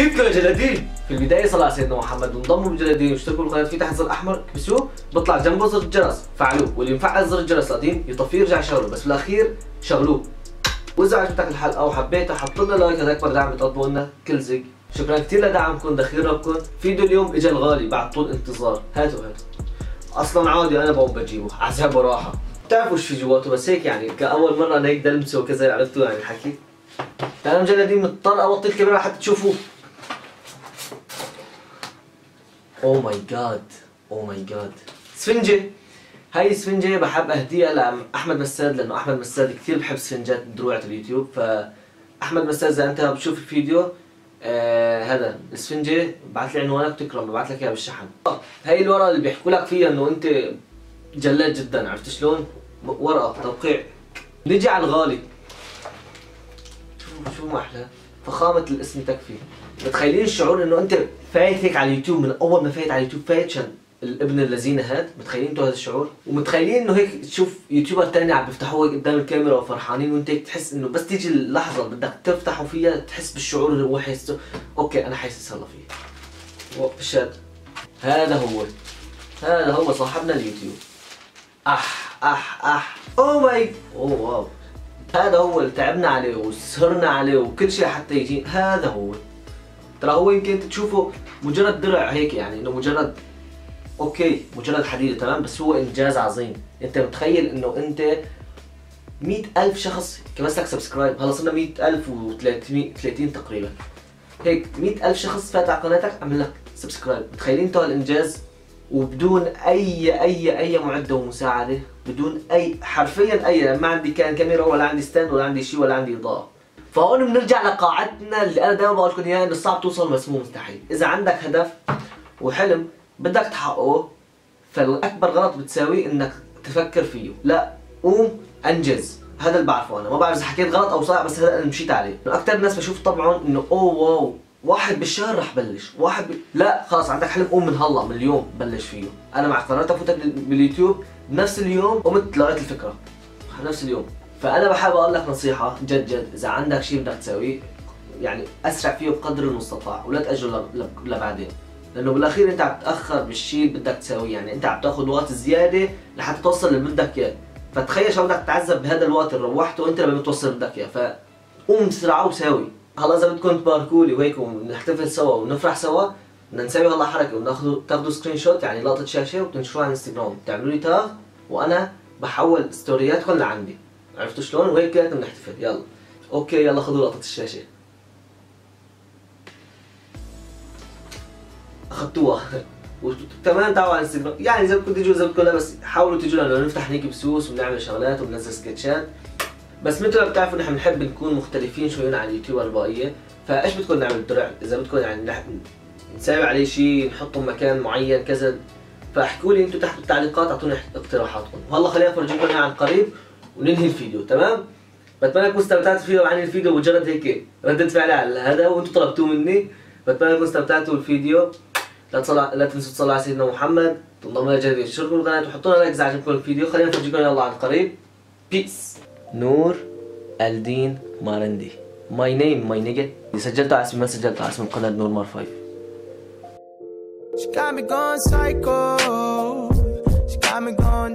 يا جلادين؟ في البداية صلى على سيدنا محمد وانضموا بجلادين واشتركوا بالقناة في تحت زر أحمر كبسوه بيطلع جنبه زر الجرس. فعلوه. واللي مفعل زر الجرس القديم يطفيه يرجع يشغله بس بالأخير شغلوه. وإذا عجبتك الحلقة وحبيتها حط لنا لايك. هذا أكبر دعم بتقدموا لنا. كل زق شكرا كثير لدعمكم. دخيل ربكم فيديو اليوم اجى الغالي. بعد طول انتظار. هاتوا هاتوا. أصلا عادي. أنا بقوم بجيبه. عذاب وراحة. بتعرفوا إيش في جواته؟ بس هيك يعني. كأول مرة أنا هيك دلمسة وكذا عرفتوا يعني الحكي؟ أنا مجلدين مضطر أوطي الكاميرا حتى تشوفوه. oh my god oh my god سفنجة. هاي السفنجة بحب اهديها لاحمد مساد لأنه أحمد مساد كثير بحب سفنجات دروعة اليوتيوب. فاحمد مساد إذا أنت بتشوف الفيديو آه هذا السفنجة بعت لي عنوانك تكرم ببعث لك اياها بالشحن. هاي الورقة اللي بيحكوا لك فيها إنه أنت جلاد جدا عرفت شلون؟ ورقة توقيع نجي على الغالي. شو شو ما أحلى. فخامة الاسم تكفي. متخيلين الشعور إنه أنت فايت هيك على اليوتيوب من أول ما فايت على اليوتيوب فايت شن الابن الذين هاد. متخيلين إنتوا هذا الشعور؟ ومتخيلين إنه هيك تشوف يوتيوبر تاني عم بيفتحوه قدام الكاميرا وفرحانين وأنت هيك تحس إنه بس تيجي اللحظة اللي بدك تفتحوا فيها تحس بالشعور اللي هو حاسه. أوكي أنا حاسس هلا فيه. فشاد هذا هو. هذا هو صاحبنا اليوتيوب. أح أح أح. oh my oh wow هذا هو اللي تعبنا عليه وسهرنا عليه وكل شيء حتى يجي. هذا هو. ترى هو يمكن تشوفه مجرد درع هيك يعني إنه مجرد okay مجرد حديده تمام؟ بس هو إنجاز عظيم. أنت متخيل إنه أنت مئة ألف شخص كبس لك subscribe؟ هلا صرنا مئة ألف و30 تقريبا. هيك مئة ألف شخص فات على قناتك عمل لك subscribe. متخيلين أنتوا هالانجاز وبدون اي اي أي معدة ومساعدة بدون اي حرفيا أي ما عندي كان كاميرا ولا عندي stand ولا عندي شيء ولا عندي إضاءة. فهون بنرجع لقاعدتنا اللي أنا دائما بقول لكم اياها إنه صعب توصل بس مو مستحيل. إذا عندك هدف وحلم بدك تحققه فالأكبر غلط بتساويه إنك تفكر فيه. لا قوم أنجز. هذا اللي بعرفه أنا. ما بعرف إذا حكيت غلط أو صح بس هذا اللي مشيت عليه. أكثر الناس بشوف طبعا إنه oh wow. واحد بالشهر رح بلش. واحد ب... لا خلاص عندك حلم قوم من هلا من اليوم بلش فيه. أنا مع قررت افوت باليوتيوب بنفس اليوم قمت لقيت الفكرة. نفس اليوم. فأنا بحب أقول لك نصيحة جد جد إذا عندك شيء بدك تسويه يعني أسرع فيه بقدر المستطاع ولا تاجله لبعدين. لأنه بالأخير أنت عم تأخر بالشيء اللي بدك تسويه. يعني أنت عم تأخذ وقت زيادة لحتى توصل اللي بدك إياه. فتخيل شو بدك تتعذب بهذا الوقت اللي روحته وأنت لما بتوصل بدك إياه. فقوم بسرعة وساوي هلا اذا بدكم تباركوا لي وهيك ونحتفل سوا ونفرح سوا بدنا نسوي هلا حركة وناخذوا تاخذوا screenshot يعني لقطة شاشة وتنشروها على انستغرام تعملوا لي tag وأنا بحول ستورياتكم لعندي. عرفتوا شلون؟ وهيك بنحتفل. يلا. okay يلا خذوا لقطة الشاشة. أخذتوها. وكمان تعالوا على انستغرام يعني إذا بدكم تيجوا إذا بدكم لا بس حاولوا تيجوا لأنه نفتح هيك بسوس وبنعمل شغلات وبننزل سكتشات بس مثل ما بتعرفوا نحن بنحب نكون مختلفين شوي عن اليوتيوبر الباقيه فإيش بدكم نعمل درع إذا بدكم يعني نساوي عليه شيء نحطه بمكان معين كذا. فاحكوا لي أنتم تحت بالتعليقات أعطوني اقتراحاتكم. وهلا خلينا افرجيكم إياها عن قريب وننهي الفيديو تمام؟ بتمنى تكونوا استمتعتوا فيه. وعن الفيديو مجرد هيك ردة فعل على هذا وأنتم طلبتوه مني. بتمنى تكونوا استمتعتوا بالفيديو. لا تصلى لا تنسوا تصلوا على سيدنا محمد. تنضموا إلى جديد اشتركوا بالقناه وحطوا لنا لايك إذا عجبكم الفيديو. خلينا نفرجيكم يلا عن قريب. بيس نور الدين مارندي ماي نيم ماي نيجا سجلته على اسمي ما سجلته على اسم القناه نور مار 5 She got me going psycho. She got me going